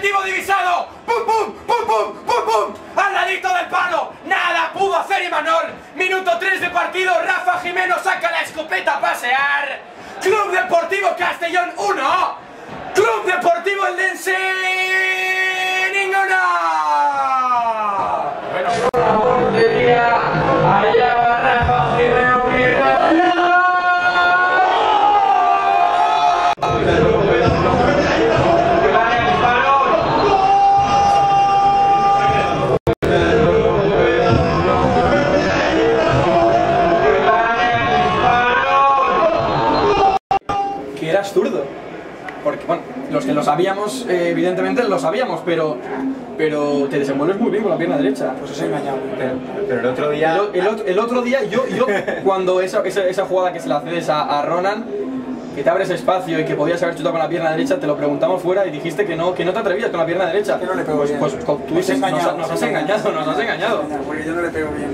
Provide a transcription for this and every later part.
divisado, pum pum pum pum pum pum, al ladito del palo, nada pudo hacer Imanol. Minuto 3 de partido, Rafa Jimeno saca la escopeta a pasear. Club Deportivo Castellón 1, Club Deportivo Eldense que eras zurdo. Porque, bueno, los que lo sabíamos, eh, evidentemente lo sabíamos, pero, pero te desenvuelves muy bien con la pierna derecha. Pues os he engañado. Pero, pero el otro día. El, el otro, el otro día, yo, yo cuando esa, esa, esa jugada que se la cedes a, a Ronan, que te abres espacio y que podías haber chutado con la pierna derecha, te lo preguntamos fuera y dijiste que no, que no te atrevías con la pierna derecha. Que no le pego pues, bien. pues tú he dices, nos, engañado, nos os he has engañado, nos has engañado. Porque yo no le pego bien.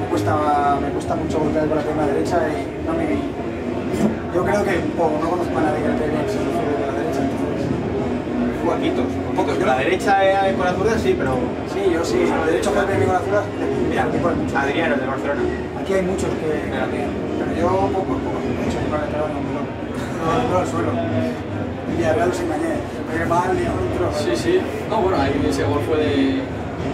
Me cuesta, me cuesta mucho golpear con la pierna derecha y no me... Yo creo que o no conozco a nadie que si lo con la derecha. Poquitos, pocos. Con la derecha eh, con la zurda sí, pero. Sí, yo sí, el derecho que bien con la zurda, Mira, aquí hay muchos. Adriano, el de Barcelona. Aquí hay muchos que... Pero yo poco, poco. De hecho, nunca le he pegado ni a un pelón. No, al suelo. Y Villarreal los engañé. Pegué mal a otro. Sí, sí. No, bueno, ahí ese gol fue de.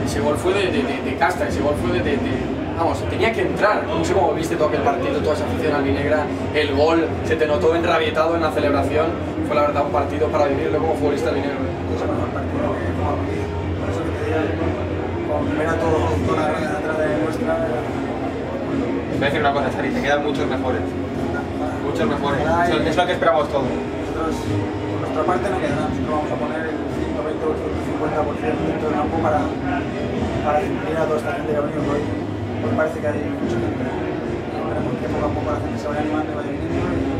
Ese gol fue de, de, de- de casta, ese gol fue de, de- de- Vamos, tenía que entrar. No sé cómo viste todo aquel partido, toda esa afición albinegra, el gol, se te notó enrabietado en la celebración. Fue la verdad un partido para vivirlo como futbolista albinegro. Es el mejor partido que he jugado en mi vida. Por eso que te digo, con ver a todo, toda la grada atrás de nuestra... Te voy a decir una cosa, Sari, te quedan muchos mejores. Muchos mejores. Es lo que esperamos todos. Nosotros, por nuestra parte, no quedará. Nosotros vamos a poner el 120 o el 150% dentro del campo para, para cumplir a toda esta gente que ha venido hoy. Pues parece que hay mucha gente. Esperemos que poco a poco la gente se vaya animando y vaya viniendo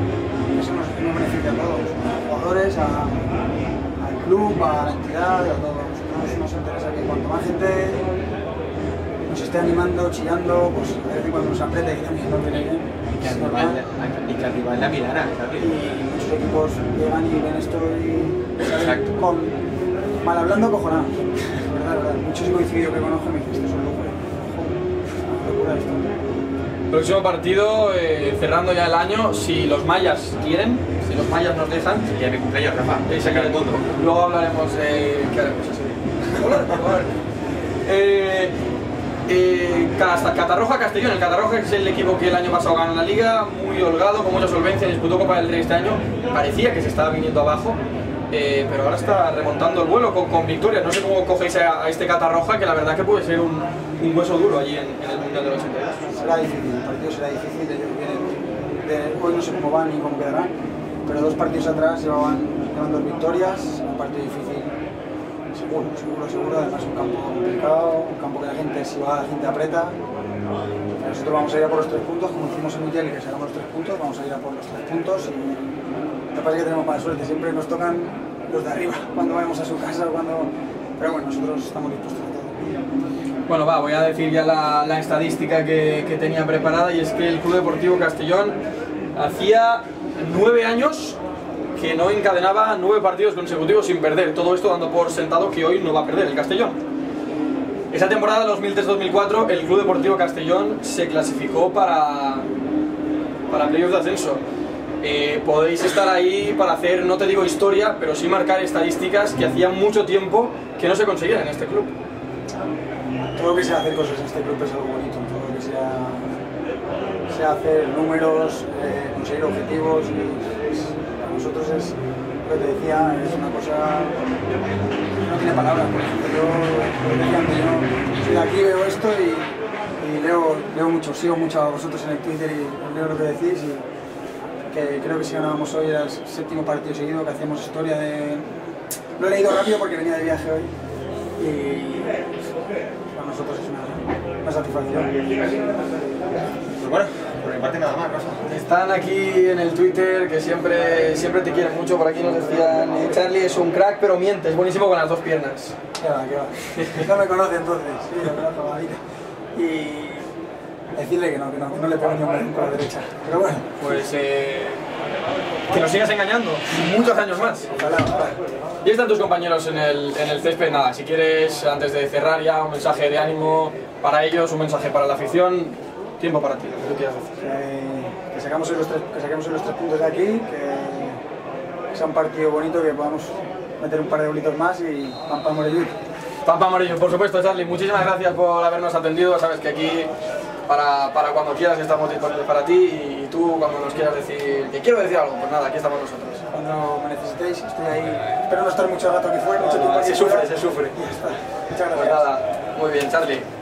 y eso nos, nos beneficia a todos, a los jugadores, a, al club, a la entidad, a todos. Nosotros nos interesa que cuanto más gente nos esté animando, chillando, pues a veces cuando nos aprieta y también nos viene bien. Y que y arriba es la Milana, Charlie. y muchos equipos llegan y ven esto y Exacto. con mal hablando cojonados. verdad, verdad. Muchos coincidido que conozco me dicen, esto es un loco. Ojo, es una locura esto. Próximo partido, eh, cerrando ya el año, si los mayas quieren, si los mayas nos dejan. Y a mi cumpleaños, Rafa. eh, Saca el mundo. Luego hablaremos de qué haremos favor. Eh, eh, Catarroja Castellón, el Catarroja es el equipo que el año pasado ganó la liga, muy holgado, con mucha solvencia, disputó Copa del Rey este año, parecía que se estaba viniendo abajo, eh, pero ahora está remontando el vuelo con, con victorias. No sé cómo cogéis a, a este Catarroja, que la verdad que puede ser un, hueso duro allí en, en el Mundial del 82. Será difícil, el partido será difícil. De, hoy no sé cómo van ni cómo quedarán, pero dos partidos atrás llevaban, llevan dos victorias, un partido difícil. Seguro, seguro, seguro. Además, un campo complicado, un campo que la gente, si va, la gente aprieta. Nosotros vamos a ir a por los tres puntos, como hicimos en Miguel, que sacamos los tres puntos, vamos a ir a por los tres puntos. Que pasa es que tenemos mala suerte, siempre nos tocan los de arriba, cuando vayamos a su casa, cuando... Pero bueno, nosotros estamos dispuestos a todo. Bueno, va, voy a decir ya la, la estadística que, que tenía preparada y es que el Club Deportivo Castellón hacía nueve años que no encadenaba nueve partidos consecutivos sin perder. Todo esto dando por sentado que hoy no va a perder el Castellón. Esa temporada 2003-2004 el Club Deportivo Castellón se clasificó para, para playoff de ascenso. Eh, podéis estar ahí para hacer, no te digo historia, pero sí marcar estadísticas que hacía mucho tiempo que no se conseguían en este club. Todo lo que sea hacer cosas en este club es algo bonito, todo lo que sea, sea hacer números, eh, conseguir objetivos, es- para nosotros es, lo que te decía, es una cosa que no tiene palabras. Yo, soy de aquí, veo esto y, leo, leo mucho, sigo mucho a vosotros en el Twitter y leo lo que decís que creo que si ganábamos hoy era el séptimo partido seguido, que hacíamos historia de... Lo he leído rápido porque venía de viaje hoy y para nosotros es una, una satisfacción. Pues bueno, por mi parte nada más. Están aquí en el Twitter que siempre, siempre te quieren mucho. Por aquí nos decían, eh, Charlie es un crack, pero miente, es buenísimo con las dos piernas. Qué va, qué va. No me conoce entonces, sí, la vida. Y decirle que no, que no, que no le pongo ni un con la derecha. Pero bueno, Pues eh, que nos sigas engañando muchos años más. ojalá, ojalá. Y están tus compañeros en el, en el césped. Nada, si quieres, antes de cerrar ya, un mensaje de ánimo para ellos, un mensaje para la afición. Tiempo para ti, lo que tú quieras decir. Que, que sacamos los tres, que saquemos los tres puntos de aquí, que, que sea un partido bonito, que podamos meter un par de golitos más y pam pam. Pampa Amarillo, por supuesto, Charlie. Muchísimas gracias por habernos atendido. Sabes que aquí, para, para cuando quieras, estamos disponibles para ti. Y tú, cuando nos quieras decir que quiero decir algo, pues nada, aquí estamos nosotros. Cuando me necesitéis, estoy ahí. Espero no estar mucho rato aquí fuera, mucho tiempo Se sufre, se sufre. Y. Muchas Pues gracias. nada, muy bien, Charlie.